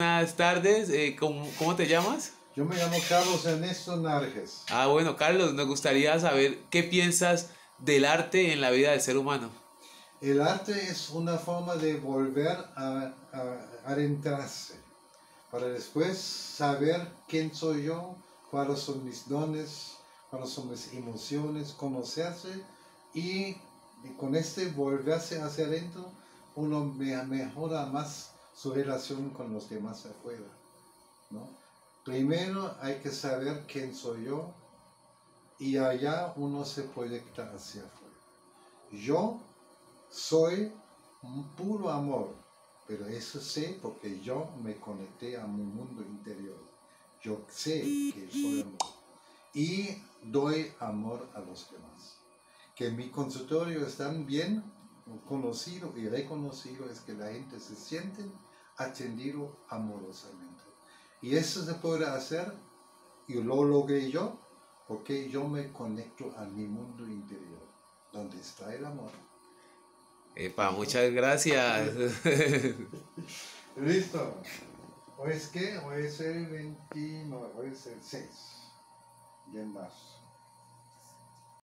Buenas tardes, eh, ¿cómo, ¿cómo te llamas? Yo me llamo Carlos Ernesto Narges. Ah, bueno, Carlos, nos gustaría saber qué piensas del arte en la vida del ser humano. El arte es una forma de volver a, a adentrarse, para después saber quién soy yo, cuáles son mis dones, cuáles son mis emociones, conocerse y, y con este volverse hacia adentro, uno me- mejora más su relación con los demás afuera. ¿no? Primero hay que saber quién soy yo y allá uno se proyecta hacia afuera. Yo soy un puro amor, pero eso sé porque yo me conecté a mi mundo interior. Yo sé que soy amor y doy amor a los demás. Que mi consultorio es tan bien conocido y reconocido es que la gente se siente atendido amorosamente. Y eso se puede hacer, y lo logré yo, porque yo me conecto a mi mundo interior, donde está el amor. Epa, muchas gracias. Listo. ¿Hoy es qué? Hoy es el 29, hoy es el 6 de marzo.